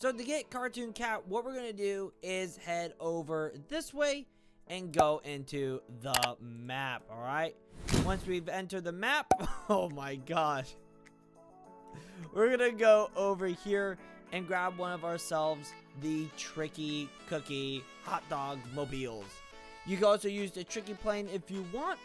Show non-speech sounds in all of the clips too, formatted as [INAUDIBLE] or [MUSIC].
So to get Cartoon Cat, what we're going to do is head over this way and go into the map, alright? Once we've entered the map, [LAUGHS] oh my gosh. We're going to go over here and grab one of ourselves the Tricky Cookie Hot Dog Mobiles. You can also use the Tricky Plane if you want.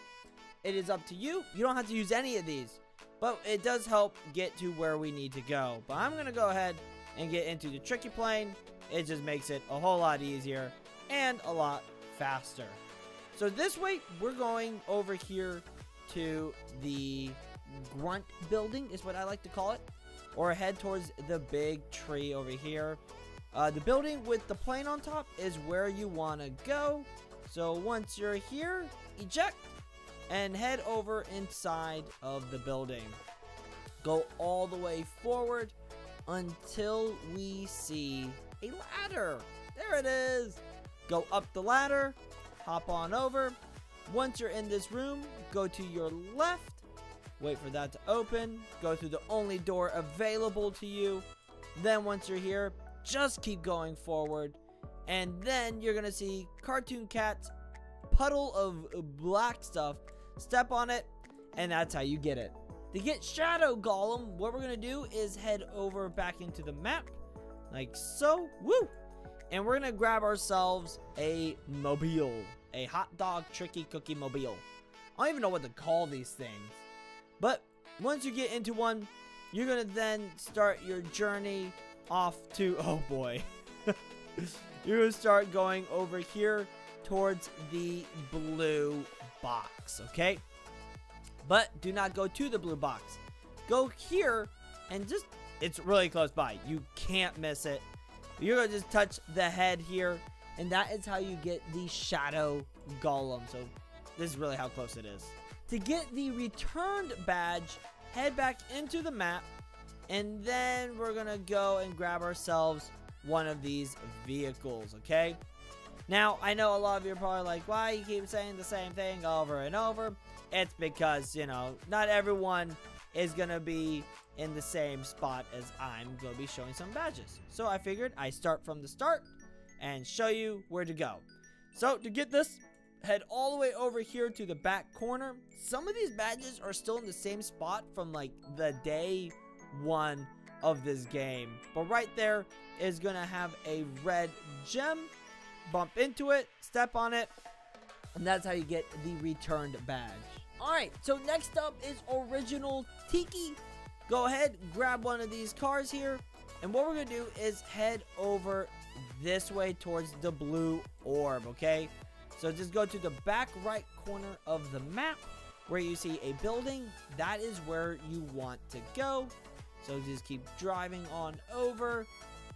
It is up to you. You don't have to use any of these. But it does help get to where we need to go. But I'm going to go ahead and get into the Tricky Plane. It just makes it a whole lot easier and a lot faster. So this way, we're going over here to the Grunt Building is what I like to call it. Or head towards the big tree over here. Uh, the building with the plane on top is where you want to go. So once you're here, eject and head over inside of the building. Go all the way forward until we see a ladder. There it is. Go up the ladder, hop on over. Once you're in this room, go to your left, wait for that to open, go through the only door available to you. Then once you're here, just keep going forward. And then you're going to see Cartoon Cat's puddle of black stuff. Step on it, and that's how you get it. To get Shadow Golem, what we're going to do is head over back into the map. Like so. Woo! And we're going to grab ourselves a mobile. A hot dog tricky cookie mobile. I don't even know what to call these things. But once you get into one, you're going to then start your journey off to... [LAUGHS] Oh boy. [LAUGHS] you're going to start going over here towards the blue box, okay? But do not go to the blue box. Go here and just, it's really close by. You can't miss it. You're going to just touch the head here. And that is how you get the Shadow Golem. So this is really how close it is. To get the returned badge, head back into the map. And then we're going to go and grab ourselves one of these vehicles, okay? Now, I know a lot of you are probably like, why you keep saying the same thing over and over? It's because, you know, not everyone is to be in the same spot as I'm to be showing some badges. So I figured I start from the start and show you where to go. So to get this, head all the way over here to the back corner. Some of these badges are still in the same spot from like the day one of this game. But right there is to have a red gem bump into it, step on it, and that's how you get the returned badge. Alright, so next up is Original Tiky. Go ahead, grab one of these cars here, and what we're going to do is head over this way towards the blue orb, okay? So just go to the back right corner of the map where you see a building. That is where you want to go. So just keep driving on over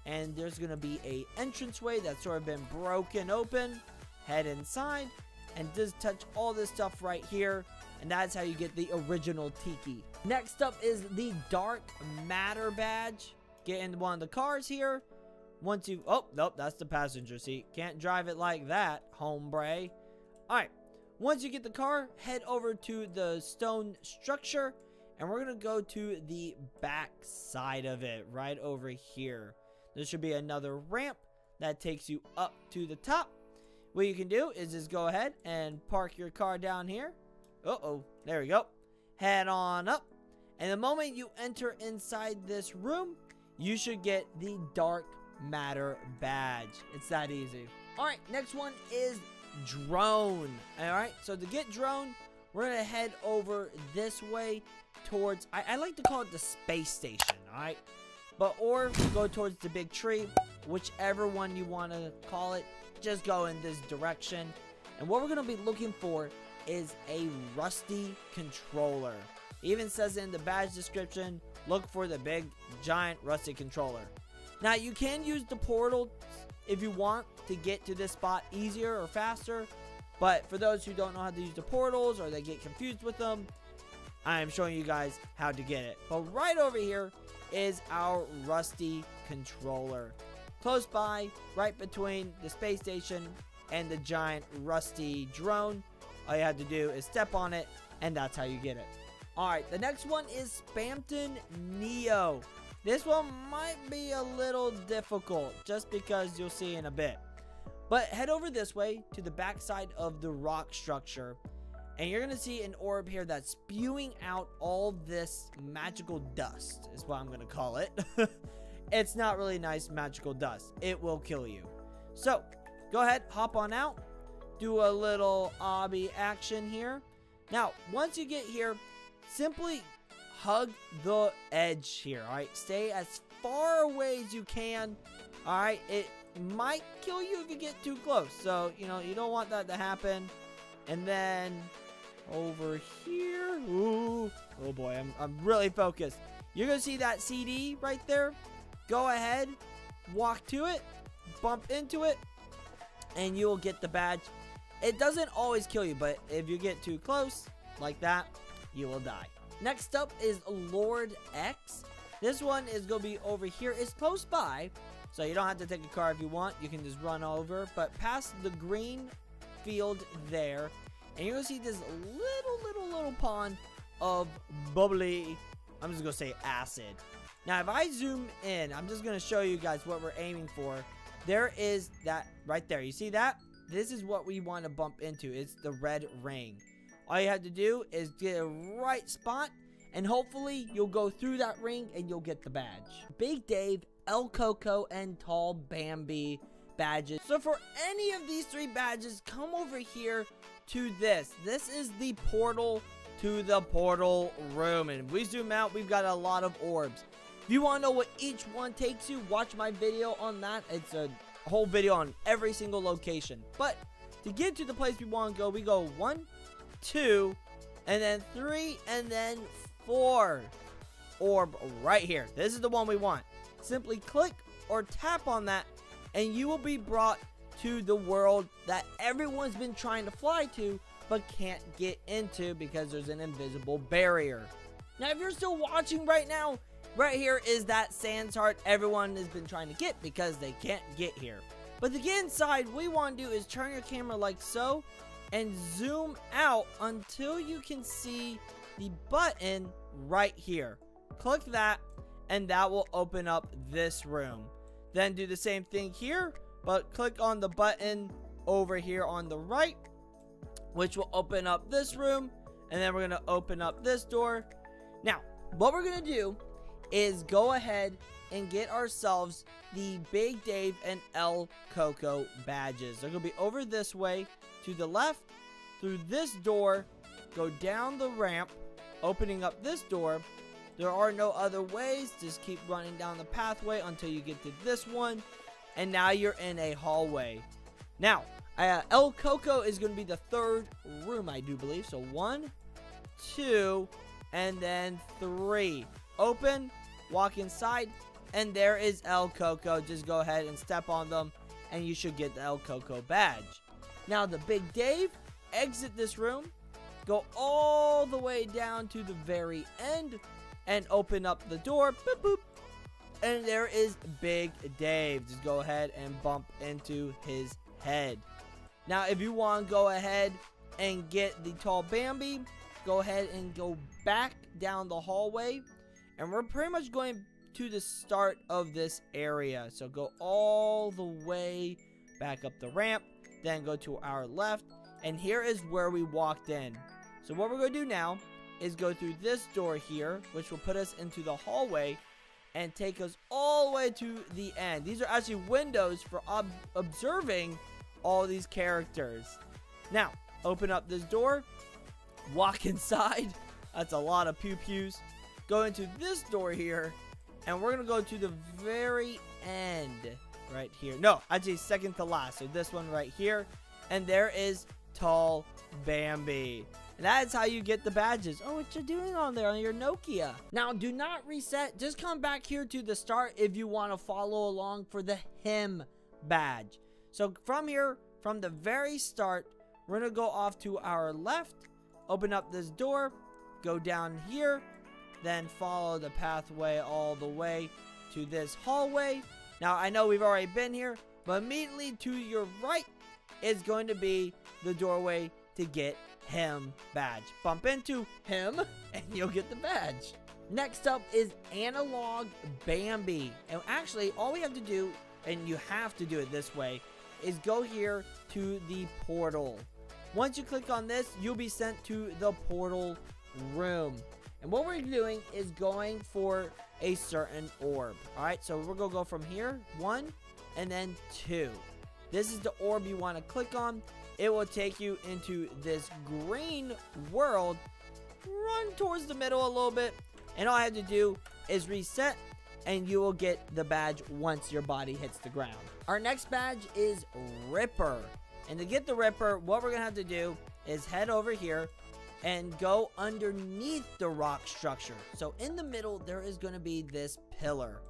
and there's going to be a entranceway that's sort of been broken open. Head inside and just touch all this stuff right here. And that's how you get the original Tiky. Next up is the Dark Matter badge. Get in one of the cars here. Once you... Oh, nope, that's the passenger seat. Can't drive it like that, hombre. Alright. Once you get the car, head over to the stone structure. And we're going to go to the back side of it, right over here. There should be another ramp that takes you up to the top. What you can do is just go ahead and park your car down here. Uh-oh, there we go. Head on up. And the moment you enter inside this room, you should get the Dark Matter badge. It's that easy. Alright, next one is Drone. Alright, so to get Drone, we're going to head over this way towards, I, I like to call it the space station, alright? But, or go towards the big tree, whichever one you want to call it, just go in this direction. And what we're going to be looking for is a rusty controller. It even says in the badge description, look for the big, giant rusty controller. Now, you can use the portal if you want to get to this spot easier or faster. But for those who don't know how to use the portals or they get confused with them, I am showing you guys how to get it. But right over here is our rusty controller. Close by, right between the space station and the giant rusty drone. All you have to do is step on it, and that's how you get it. Alright, the next one is Spamton Neo. This one might be a little difficult just because you'll see in a bit. But head over this way to the backside of the rock structure and you're going to see an orb here that's spewing out all this magical dust is what I'm going to call it. [LAUGHS] it's not really nice magical dust. It will kill you. So go ahead, hop on out, do a little obby action here. Now, once you get here, simply hug the edge here, alright? Stay as far away as you can, alright? It might kill you if you get too close, so, you know, you don't want that to happen. And then over here, ooh, oh boy, I'm, I'm really focused. You're to see that CD right there. Go ahead, walk to it, bump into it, and you will get the badge. It doesn't always kill you, but if you get too close, like that, you will die. Next up is Lord X. This one is going to be over here. It's close by, so you don't have to take a car if you want. You can just run over, but past the green field there, and you're going to see this little, little, little pond of bubbly, I'm just going to say acid. Now, if I zoom in, I'm just going to show you guys what we're aiming for. There is that right there. You see that? This is what we want to bump into. It's the red ring. All you have to do is get a right spot, and hopefully you'll go through that ring and you'll get the badge. Big Dave, El Coco, and Tall Bambi badges. So for any of these three badges, come over here to this. This is the portal to the portal room. And we zoom out, we've got a lot of orbs. If you want to know what each one takes you, watch my video on that. It's a whole video on every single location. But to get to the place we want to go, we go one, two, and then three, and then four. Orb right here. This is the one we want. Simply click or tap on that, and you will be brought to the world that everyone's been trying to fly to, but can't get into because there's an invisible barrier. Now, if you're still watching right now, right here is that Sans Heart everyone has been trying to get because they can't get here. But to get inside, you want to do is turn your camera like so, and zoom out until you can see the button right here. Click that and that will open up this room. Then do the same thing here, but click on the button over here on the right, which will open up this room. And then we're going to open up this door. Now, what we're going to do is go ahead and get ourselves the Big Dave and El Coco badges. They're going to be over this way to the left, through this door, go down the ramp, opening up this door. There are no other ways. Just keep running down the pathway until you get to this one. And now you're in a hallway. Now, uh, El Coco is going to be the third room, I do believe. So one, two, and then three. Open, walk inside, and there is El Coco. Just go ahead and step on them, and you should get the El Coco badge. Now, the Big Dave, exit this room, go all the way down to the very end, and open up the door. Boop, boop. And there is Big Dave. Just go ahead and bump into his head. Now, if you want to go ahead and get the tall Bambi, go ahead and go back down the hallway. And we're pretty much going to the start of this area. So go all the way back up the ramp, then go to our left, and here is where we walked in. So what we're going to do now is go through this door here, which will put us into the hallway and take us all the way to the end. These are actually windows for ob observing all these characters. Now, open up this door, walk [LAUGHS] inside. That's a lot of pew-pews. Go into this door here, and we're to go to the very end right here. No, actually second to last. So this one right here. And there is Tall Bambi. And that is how you get the badges. Oh, what you doing on there on your Nokia? Now, do not reset. Just come back here to the start if you want to follow along for the him badge. So from here, from the very start, we're going to go off to our left, open up this door, go down here, then follow the pathway all the way to this hallway. Now, I know we've already been here, but immediately to your right is going to be the doorway to get him badge. Bump into him [LAUGHS] and you'll get the badge. Next up is Analog Bambi. And actually, all we have to do, and you have to do it this way, is go here to the portal. Once you click on this, you'll be sent to the portal room. And what we're doing is going for a certain orb. Alright, so we're going to go from here, one, and then two. This is the orb you want to click on. It will take you into this green world. Run towards the middle a little bit. And all I have to do is reset and you will get the badge once your body hits the ground. Our next badge is Ripper. And to get the Ripper, what we're going to have to do is head over here and go underneath the rock structure. So in the middle, there is going to be this pillar.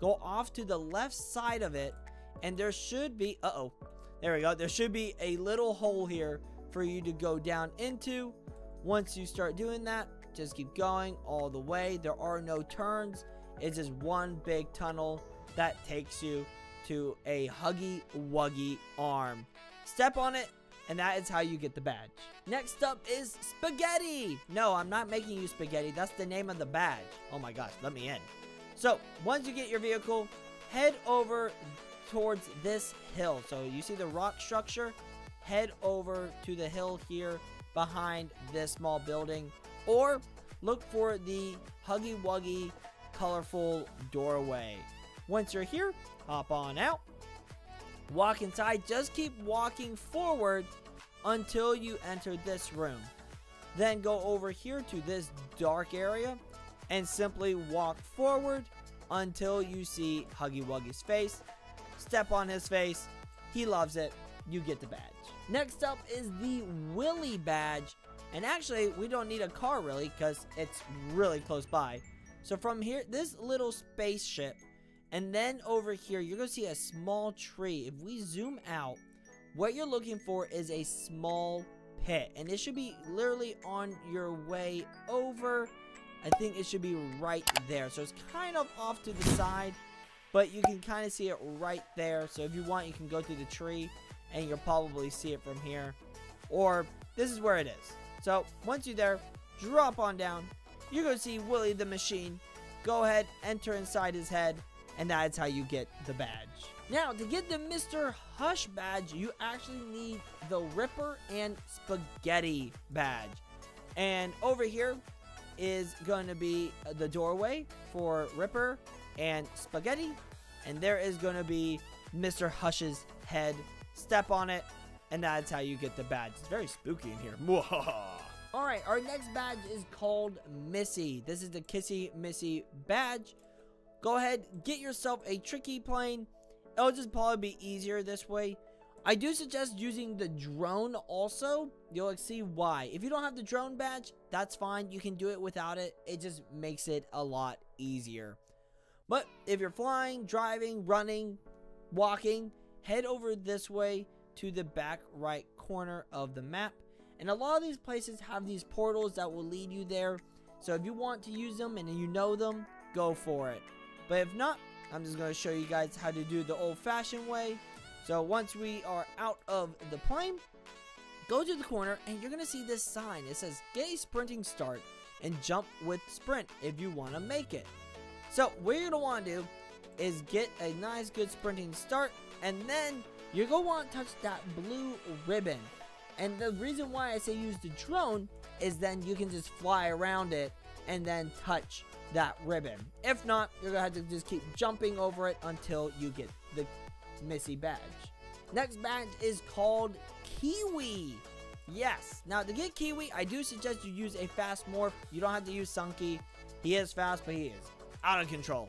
Go off to the left side of it, and there should be, uh-oh, there we go. There should be a little hole here for you to go down into. Once you start doing that, just keep going all the way. There are no turns. It's just one big tunnel that takes you to a Huggy Wuggy arm. Step on it, and that is how you get the badge. Next up is Spaghetti. No, I'm not making you Spaghetti. That's the name of the badge. Oh my gosh, let me in. So, once you get your vehicle, head over towards this hill. So, you see the rock structure? Head over to the hill here behind this small building. Or look for the Huggy Wuggy colorful doorway. Once you're here, hop on out Walk inside. Just keep walking forward until you enter this room. Then go over here to this dark area and simply walk forward until you see Huggy Wuggy's face. Step on his face. He loves it. You get the badge. Next up is the Willy badge. And actually, we don't need a car really because it's really close by. So from here, this little spaceship and then over here, you're going to see a small tree. If we zoom out, what you're looking for is a small pit. And it should be literally on your way over. I think it should be right there. So it's kind of off to the side. But you can kind of see it right there. So if you want, you can go through the tree. And you'll probably see it from here. Or this is where it is. So once you're there, drop on down. You're going to see Willy the Machine. Go ahead, enter inside his head and that's how you get the badge. Now, to get the Mr. Hush badge, you actually need the Ripper and Spaghetti badge. And over here is going to be the doorway for Ripper and Spaghetti. And there is going to be Mr. Hush's head. Step on it, and that's how you get the badge. It's very spooky in here. Alright, our next badge is called Missy. This is the Kissy Missy badge. Go ahead, get yourself a tricky plane. It'll just probably be easier this way. I do suggest using the drone also. You'll see why. If you don't have the drone badge, that's fine. You can do it without it. It just makes it a lot easier. But if you're flying, driving, running, walking, head over this way to the back right corner of the map. And a lot of these places have these portals that will lead you there. So if you want to use them and you know them, go for it. But if not, I'm just going to show you guys how to do the old-fashioned way. So once we are out of the plane, go to the corner and you're going to see this sign. It says, get a sprinting start and jump with sprint if you want to make it. So what you're going to want to do is get a nice good sprinting start and then you're going to want to touch that blue ribbon. And the reason why I say use the drone is then you can just fly around it and then touch that ribbon. If not, you're going to have to just keep jumping over it until you get the Missy badge. Next badge is called Kiwi. Yes. Now, to get Kiwi, I do suggest you use a fast morph. You don't have to use Sunky. He is fast, but he is out of control.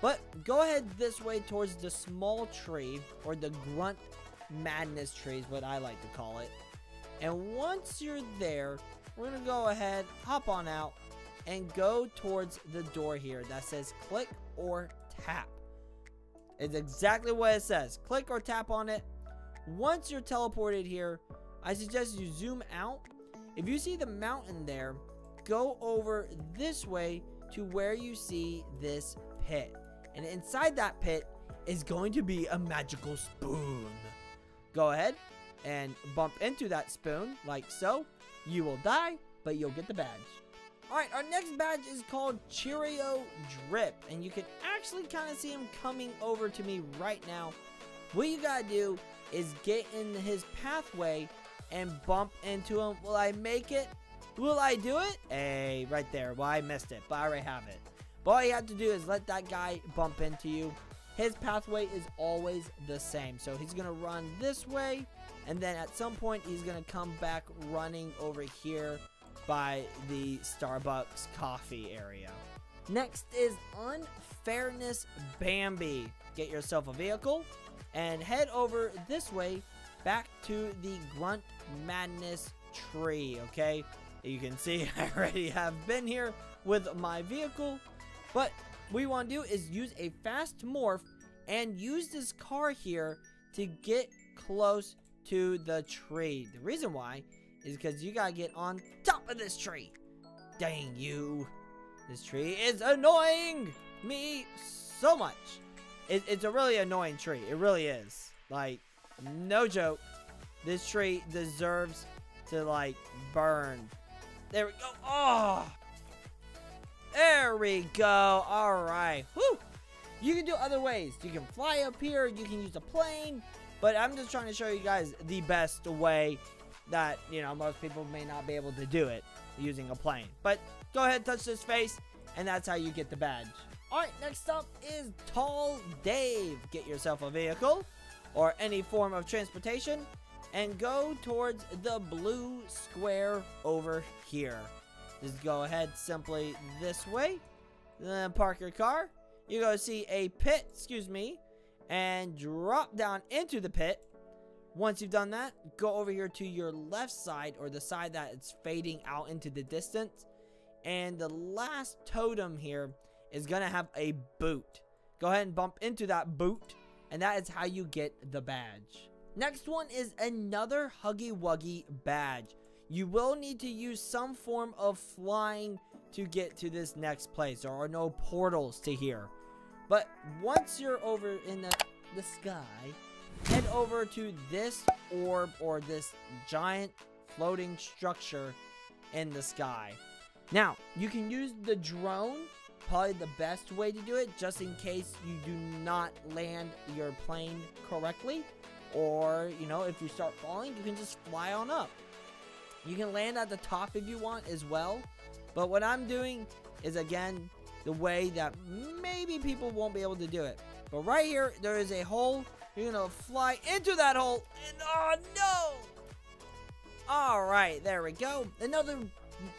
But go ahead this way towards the small tree, or the grunt madness tree is what I like to call it. And once you're there, we're going to go ahead, hop on out, and go towards the door here that says click or tap. It's exactly what it says. Click or tap on it. Once you're teleported here, I suggest you zoom out. If you see the mountain there, go over this way to where you see this pit. And inside that pit is going to be a magical spoon. Go ahead and bump into that spoon like so. You will die, but you'll get the badge. Alright, our next badge is called Cheerio Drip. And you can actually kind of see him coming over to me right now. What you gotta do is get in his pathway and bump into him. Will I make it? Will I do it? Hey, right there. Well, I missed it, but I already have it. But all you have to do is let that guy bump into you. His pathway is always the same. So he's going to run this way. And then at some point, he's going to come back running over here by the Starbucks coffee area. Next is Unfairness Bambi. Get yourself a vehicle and head over this way back to the Grunt Madness tree, okay? You can see [LAUGHS] I already have been here with my vehicle, but what we want to do is use a fast morph and use this car here to get close to the tree. The reason why is because you gotta get on top of this tree. Dang you. This tree is annoying me so much. It, it's a really annoying tree. It really is. Like, no joke. This tree deserves to, like, burn. There we go. Oh! There we go. All right. Whew. You can do other ways. You can fly up here. You can use a plane. But I'm just trying to show you guys the best way that, you know, most people may not be able to do it using a plane. But go ahead, touch this face, and that's how you get the badge. Alright, next up is Tall Dave. Get yourself a vehicle or any form of transportation and go towards the blue square over here. Just go ahead simply this way. Then park your car. You go see a pit, excuse me, and drop down into the pit. Once you've done that, go over here to your left side or the side that it's fading out into the distance. And the last totem here is going to have a boot. Go ahead and bump into that boot. And that is how you get the badge. Next one is another Huggy Wuggy badge. You will need to use some form of flying to get to this next place. There are no portals to here. But once you're over in the, the sky, head over to this orb or this giant floating structure in the sky. Now, you can use the drone, probably the best way to do it, just in case you do not land your plane correctly. Or, you know, if you start falling, you can just fly on up. You can land at the top if you want as well. But what I'm doing is, again, the way that maybe people won't be able to do it. But right here, there is a hole. You're to fly into that hole. And, oh, no! Alright, there we go. Another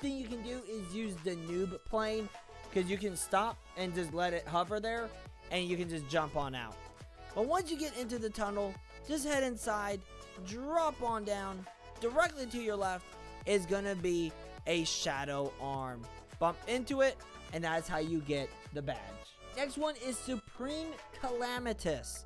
thing you can do is use the noob plane. Because you can stop and just let it hover there. And you can just jump on out. But once you get into the tunnel, just head inside, drop on down, directly to your left is to be a shadow arm. Bump into it, and that's how you get the badge. Next one is Supreme Calamitas.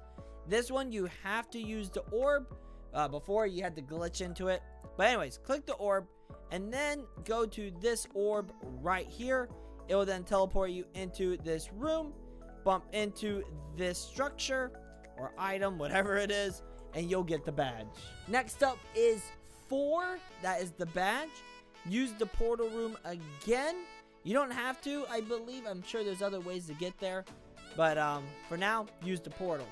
This one you have to use the orb. Uh, before you had to glitch into it. But anyways, click the orb and then go to this orb right here. It will then teleport you into this room, bump into this structure or item, whatever it is, and you'll get the badge. Next up is 4. That is the badge. Use the portal room again. You don't have to, I believe. I'm sure there's other ways to get there. But um, for now, use the portal.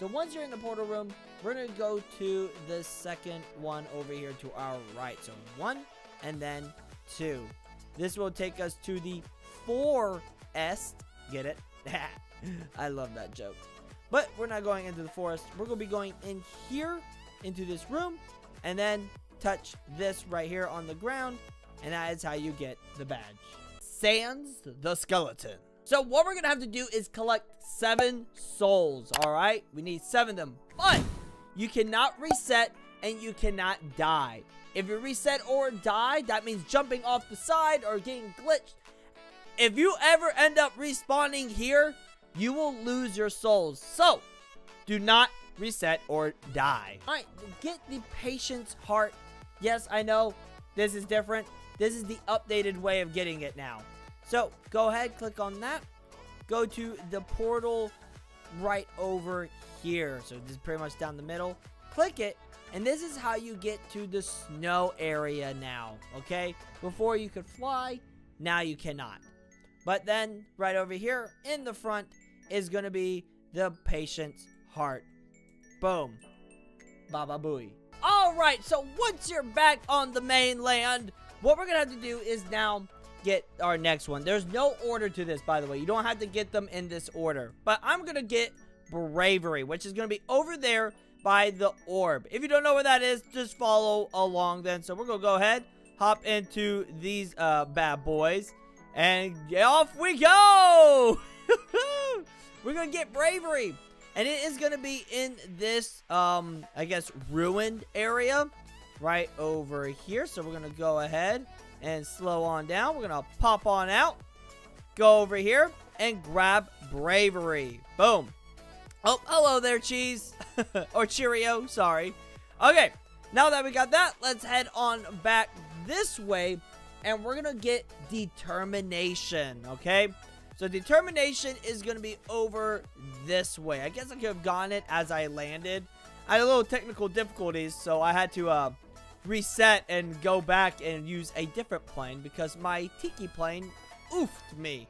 So once you're in the portal room, we're going to go to the second one over here to our right. So one and then two. This will take us to the 4S. Get it? [LAUGHS] I love that joke. But we're not going into the forest. We're going to be going in here into this room and then touch this right here on the ground and that is how you get the badge. Sans the skeleton. So what we're going to have to do is collect seven souls, all right? We need seven of them. But you cannot reset and you cannot die. If you reset or die, that means jumping off the side or getting glitched. If you ever end up respawning here, you will lose your souls. So, do not reset or die. Alright, get the patience heart. Yes, I know this is different. This is the updated way of getting it now. So, go ahead, click on that. Go to the portal right over here. So, this is pretty much down the middle. Click it, and this is how you get to the snow area now, okay? Before you could fly, now you cannot. But then, right over here in the front is going to be the patient's heart. Boom. Baba booey. Alright, so once you're back on the mainland, what we're going to have to do is now get our next one. There's no order to this, by the way. You don't have to get them in this order. But I'm going to get Bravery, which is going to be over there by the orb. If you don't know where that is, just follow along then. So we're going to go ahead, hop into these uh, bad boys, and off we go! [LAUGHS] we're going to get Bravery. And it is going to be in this, um, I guess, ruined area right over here. So we're going to go ahead and slow on down. We're going to pop on out, go over here, and grab Bravery. Boom. Oh, hello there, Cheese. [LAUGHS] or Cheerio, sorry. Okay, now that we got that, let's head on back this way, and we're going to get Determination, okay? So Determination is going to be over this way. I guess I could have gotten it as I landed. I had a little technical difficulties, so I had to uh, reset and go back and use a different plane because my Tiky plane oofed me.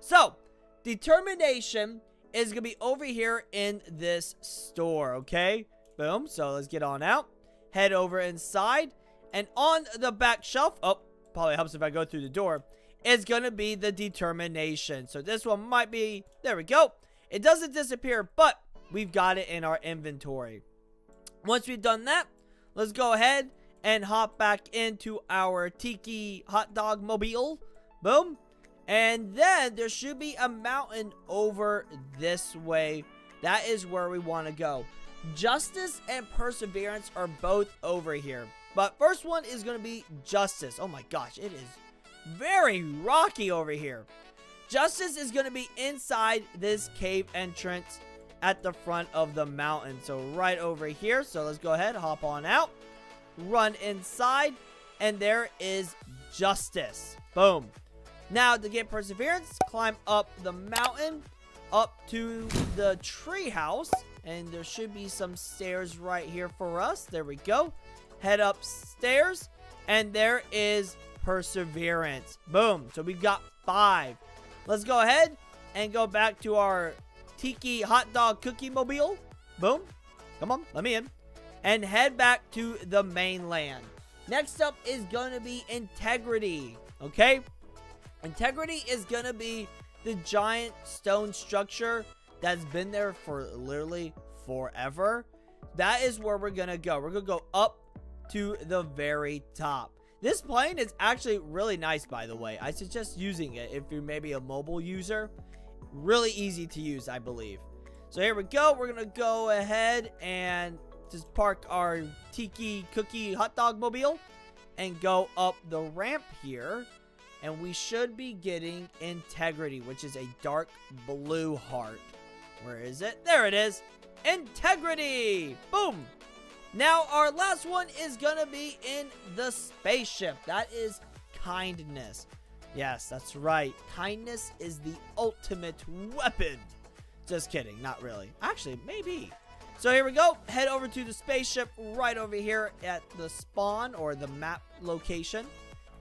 So, Determination is going to be over here in this store, okay? Boom. So, let's get on out. Head over inside. And on the back shelf, oh, probably helps if I go through the door is going to be the determination. So this one might be, there we go. It doesn't disappear, but we've got it in our inventory. Once we've done that, let's go ahead and hop back into our Tiky hot dog mobile. Boom. And then there should be a mountain over this way. That is where we want to go. Justice and Perseverance are both over here. But first one is going to be Justice. Oh my gosh, it is very rocky over here. Justice is going to be inside this cave entrance at the front of the mountain. So right over here. So let's go ahead, hop on out, run inside, and there is Justice. Boom. Now to get Perseverance, climb up the mountain, up to the tree house, and there should be some stairs right here for us. There we go. Head upstairs, and there is perseverance. Boom. So we've got five. Let's go ahead and go back to our Tiky hot dog cookie mobile. Boom. Come on, let me in. And head back to the mainland. Next up is going to be Integrity. Okay? Integrity is going to be the giant stone structure that's been there for literally forever. That is where we're going to go. We're going to go up to the very top. This plane is actually really nice, by the way. I suggest using it if you're maybe a mobile user. Really easy to use, I believe. So here we go. We're going to go ahead and just park our Tiky Cookie Hot Dog Mobile and go up the ramp here. And we should be getting Integrity, which is a dark blue heart. Where is it? There it is. Integrity! Boom! Now, our last one is going to be in the spaceship. That is kindness. Yes, that's right. Kindness is the ultimate weapon. Just kidding. Not really. Actually, maybe. So here we go. Head over to the spaceship right over here at the spawn or the map location.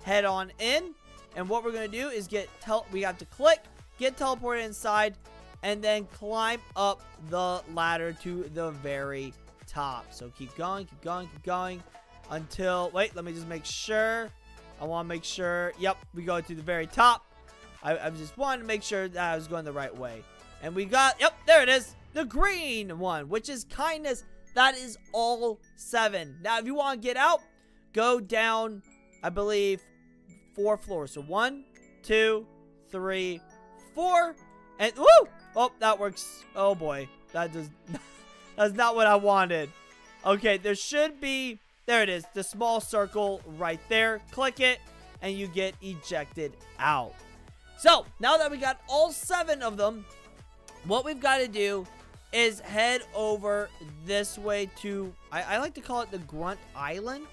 Head on in. And what we're going to do is get... Tel we have to click, get teleported inside, and then climb up the ladder to the very top. So keep going, keep going, keep going until, wait, let me just make sure. I want to make sure, yep, we go to the very top. I, I just wanted to make sure that I was going the right way. And we got, yep, there it is. The green one, which is kindness. That is all seven. Now, if you want to get out, go down, I believe, four floors. So one, two, three, four, and woo! Oh, that works. Oh boy, that does. [LAUGHS] That's not what I wanted. Okay, there should be... There it is. The small circle right there. Click it, and you get ejected out. So, now that we got all seven of them, what we've got to do is head over this way to... I, I like to call it the Grunt Island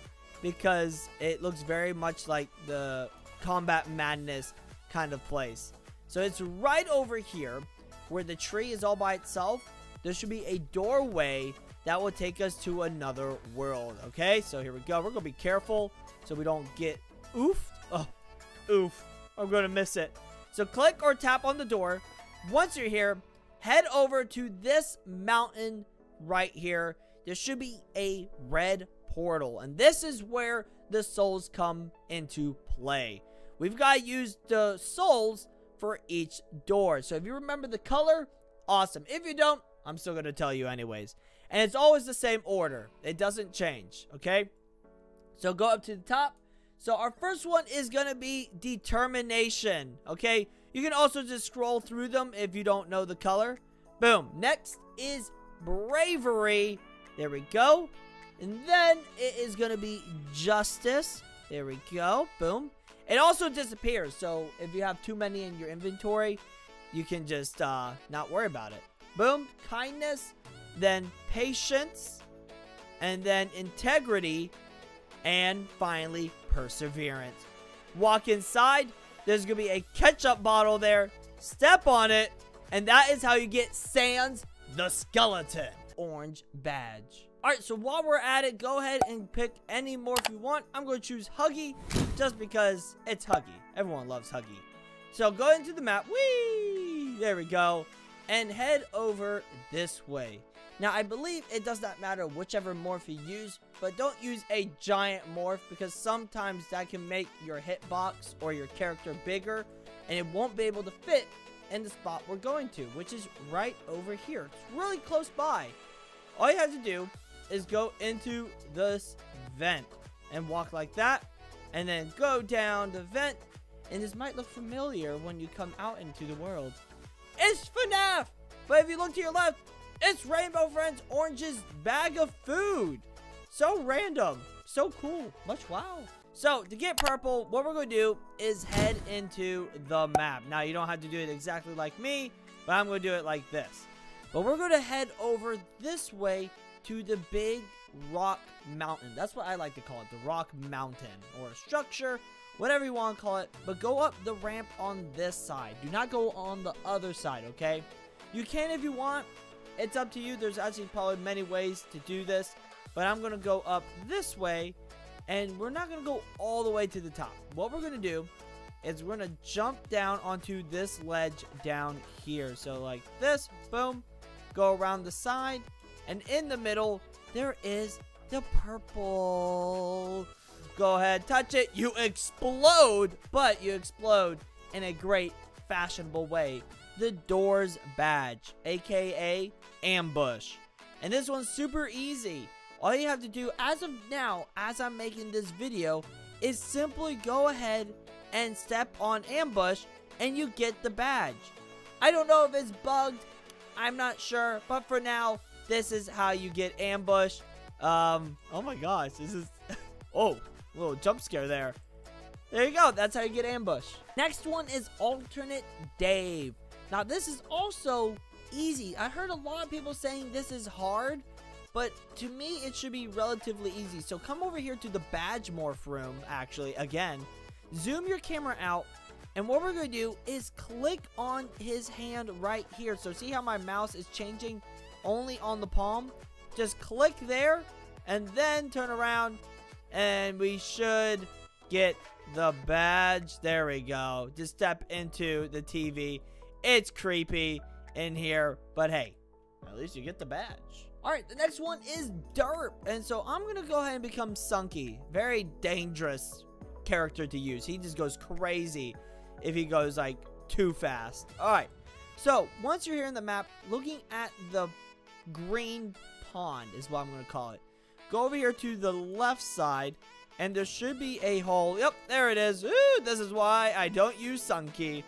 because it looks very much like the Combat Madness kind of place. So it's right over here where the tree is all by itself there should be a doorway that will take us to another world. Okay, so here we go. We're going to be careful so we don't get oofed. Oh, oof. I'm going to miss it. So click or tap on the door. Once you're here, head over to this mountain right here. There should be a red portal. And this is where the souls come into play. We've got to use the souls for each door. So if you remember the color, awesome. If you don't, I'm still going to tell you anyways. And it's always the same order. It doesn't change, okay? So go up to the top. So our first one is going to be determination, okay? You can also just scroll through them if you don't know the color. Boom. Next is bravery. There we go. And then it is going to be justice. There we go. Boom. It also disappears. So if you have too many in your inventory, you can just uh, not worry about it. Boom. Kindness. Then patience. And then integrity. And finally, perseverance. Walk inside. There's going to be a ketchup bottle there. Step on it. And that is how you get Sans the Skeleton. Orange badge. Alright, so while we're at it, go ahead and pick any morph you want. I'm going to choose Huggy, just because it's Huggy. Everyone loves Huggy. So go into the map. Whee! There we go. And head over this way. Now, I believe it does not matter whichever morph you use, but don't use a giant morph because sometimes that can make your hitbox or your character bigger, and it won't be able to fit in the spot we're going to, which is right over here. It's really close by. All you have to do is go into this vent and walk like that and then go down the vent and this might look familiar when you come out into the world. It's FNAF! But if you look to your left, it's Rainbow Friends Orange's bag of food. So random. So cool. Much wow. So, to get purple, what we're going to do is head into the map. Now, you don't have to do it exactly like me, but I'm going to do it like this. But we're going to head over this way to the big rock mountain. That's what I like to call it, the rock mountain or structure, whatever you want to call it. But go up the ramp on this side. Do not go on the other side, okay? You can if you want. It's up to you. There's actually probably many ways to do this. But I'm going to go up this way. And we're not going to go all the way to the top. What we're going to do is we're going to jump down onto this ledge down here. So like this, boom, go around the side, and in the middle, there is the purple. Go ahead, touch it. You explode, but you explode in a great, fashionable way. The Doors Badge, aka Ambush. And this one's super easy. All you have to do as of now, as I'm making this video, is simply go ahead and step on Ambush and you get the badge. I don't know if it's bugged. I'm not sure. But for now, this is how you get ambushed. Um, oh my gosh, this is, [LAUGHS] oh, little jump scare there. There you go, that's how you get ambushed. Next one is alternate Dave. Now this is also easy. I heard a lot of people saying this is hard, but to me it should be relatively easy. So come over here to the badge morph room, actually, again. Zoom your camera out, and what we're going to do is click on his hand right here. So see how my mouse is changing only on the palm. Just click there and then turn around and we should get the badge. There we go. Just step into the TV. It's creepy in here, but hey, at least you get the badge. Alright, the next one is Derp. And so I'm going to go ahead and become Sunky. Very dangerous character to use. He just goes crazy if he goes like too fast. Alright, so once you're here in the map, looking at the green pond is what I'm going to call it. Go over here to the left side, and there should be a hole. Yep, there it is. Ooh, this is why I don't use Sunky.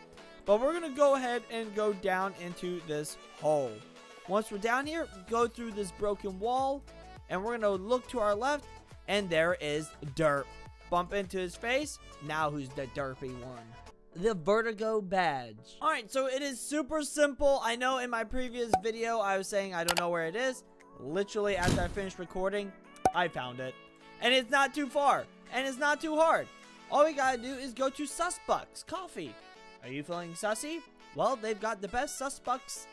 But we're going to go ahead and go down into this hole. Once we're down here, go through this broken wall, and we're going to look to our left, and there is Derp. Bump into his face. Now who's the derpy one? the Vertigo badge. Alright, so it is super simple. I know in my previous video I was saying I don't know where it is. Literally, after I finished recording, I found it. And it's not too far. And it's not too hard. All we gotta do is go to Susbucks Coffee. Are you feeling sussy? Well, they've got the best Susbucks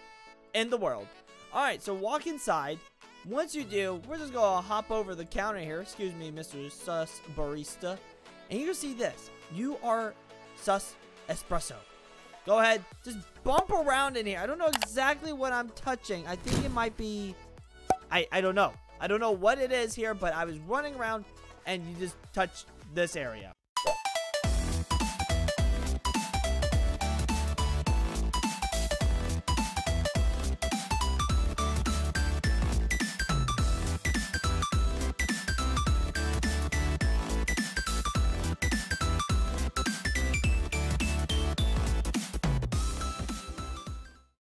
in the world. Alright, so walk inside. Once you do, we're just gonna hop over the counter here. Excuse me, Mr. Sus Barista. And you can see this. You are Sus espresso. Go ahead. Just bump around in here. I don't know exactly what I'm touching. I think it might be... I, I don't know. I don't know what it is here, but I was running around and you just touched this area.